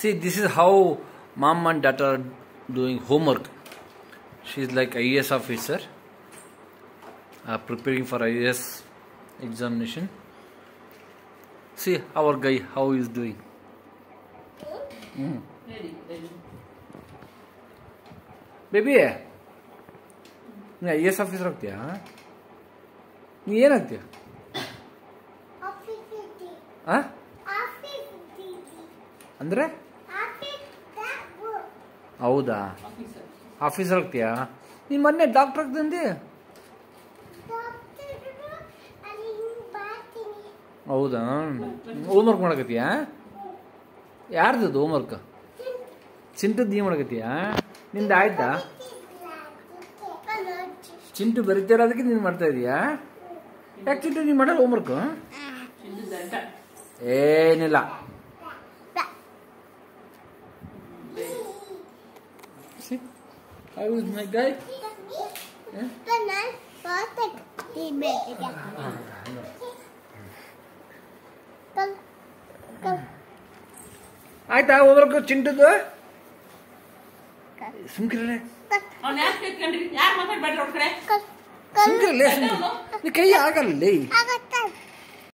See, this is how mom and daughter are doing homework. She is like IAS officer, uh, preparing for IAS examination. See our guy how he is doing. Baby ನೀ I S officer ಆಗ್ತೀಯಾ ನೀ ಏನಾಗ್ತೀಯ ಆ ಅಂದ್ರೆ ಹೌದಾ? Officer ಹೋಗ್ತೀಯಾ ನೀನು ಮೊನ್ನೆ doctor ಆಗ್ತಂದಿ ಹೌದಾ? ಹೋಮ್ವರ್ಕ್ ಮಾಡಕತ್ತೀಯಾ? ಯಾರ್ದದು ಹೋಮ್ವರ್ಕ್ ಚಿಂಟದ್ದು ನೀವು ಮಾಡಕತ್ತೀಯಾ? ನಿಂದ ಆಯ್ತಾ? ಚಿಂಟು ಬರೀತಿರೋದಕ್ಕೆ ನೀನು ಮಾಡ್ತಾ ಇದೀಯಾ? ಯಾಕೆ ಚಿಂಟು ನೀನು ಮಾಡಲ್ಲ ಹೋಮ್ವರ್ಕ್ ಏನಿಲ್ಲ. How is my guy? ಆಯ್ತಾ ಹೋಮ್ವರ್ಕ್ ಚಿಂಟದ್ದು ಸುಮ್ಕಿರಲೇ ಅವ್ನ ಯಾಕೆ ಕೇಳ್ಕೊಂಡ್ರಿ ಯಾರು ಮಾತಾಡ್ಬೇಡ್ರಿ ಅವ್ರ ಕಡೆ ಸುಮ್ಕಿರಲೇ ಸುಮ್ಕಿರ ನೀ ಕೈ ಆಗಲ್ಲ